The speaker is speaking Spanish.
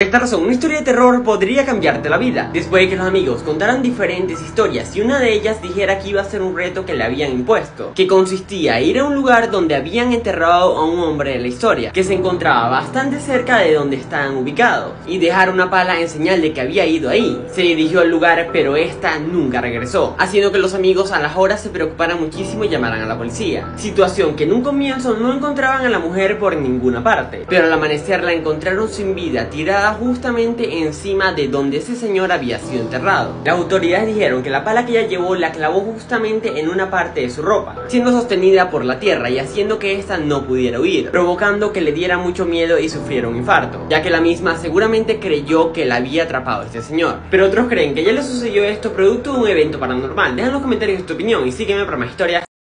Esta razón, una historia de terror podría cambiarte la vida. Después de que los amigos contaran diferentes historias y una de ellas dijera que iba a ser un reto que le habían impuesto, que consistía en ir a un lugar donde habían enterrado a un hombre en la historia, que se encontraba bastante cerca de donde estaban ubicados, y dejar una pala en señal de que había ido ahí. Se dirigió al lugar, pero esta nunca regresó, haciendo que los amigos a las horas se preocuparan muchísimo y llamaran a la policía. Situación que en un comienzo no encontraban a la mujer por ninguna parte, pero al amanecer la encontraron sin vida, tirada justamente encima de donde ese señor había sido enterrado. Las autoridades dijeron que la pala que ella llevó la clavó justamente en una parte de su ropa, siendo sostenida por la tierra y haciendo que ésta no pudiera huir, provocando que le diera mucho miedo y sufriera un infarto, ya que la misma seguramente creyó que la había atrapado este señor. Pero otros creen que ya le sucedió esto producto de un evento paranormal. Deja en los comentarios tu opinión y sígueme para más historias.